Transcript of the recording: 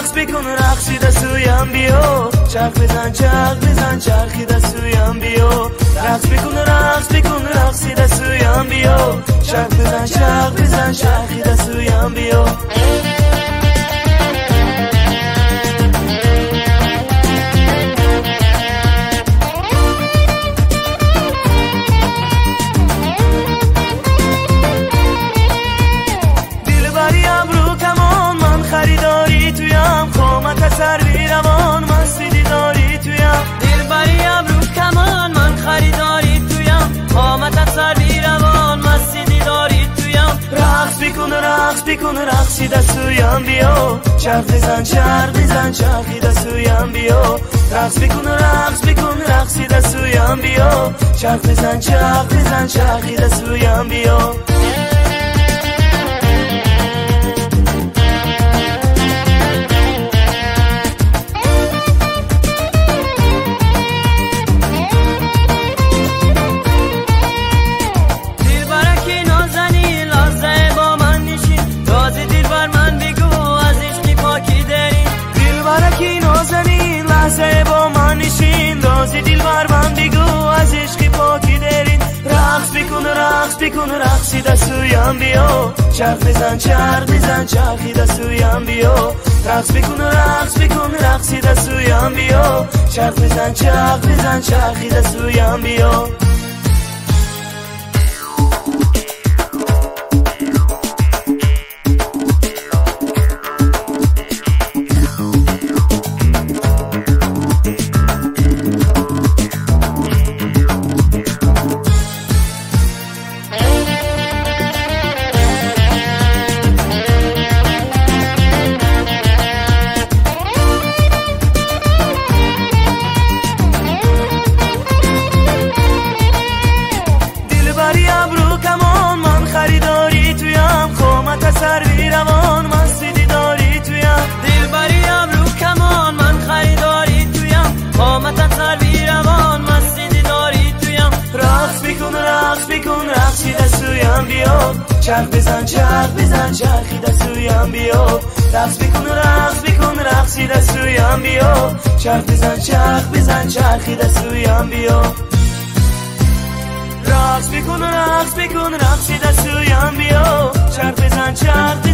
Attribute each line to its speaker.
Speaker 1: رقص بکن رقصی سویم بیا چرخ بزن چرخ بزن چرخی سویم بیا رقص بکن رقص بکن رقصی سویم بیا چرخ بزن چرخ بزن چرخی سویم بیا بی روان مستی داری تویم.
Speaker 2: دلبریم رو کمان من خریداری تویم. قامت بی روان مستی داری تویم.
Speaker 1: رقص بیکن رقص بیکن رقصی دستویم بیا چرخ بزن چرخ بزن چرخی دستویم بیا رقص بیکن رقص بیکن رقصی دستویم بیا چرخ بزن چرخ بزن چرخی دستویم بیا رقص بکن رقصی دستویم بیا چرخ بزن چرخ بزن چرخی دستویم بیا رقص بکن رقص بکن رقصی دستویم بیا چرخ بزن چرخ بزن چرخی دستویم بیا سر روان مستی داری تویم.
Speaker 2: دلبریم رو کمان من خریداری تویم. قامت سر روان مستی داری تویم.
Speaker 1: رقص بیکن رقص بیکن رقصی دستویم بیا. چرخ بزن چرخ بزن چرخی دستویم بیا. رقص بیکن رقص بیکن رقصی دستویم بیا. چرخ بزن چرخ بزن چرخی دستویم بیا. رقص بیکن رقص بیکن رقصی دستویم بیا. چرخ بزن چرخ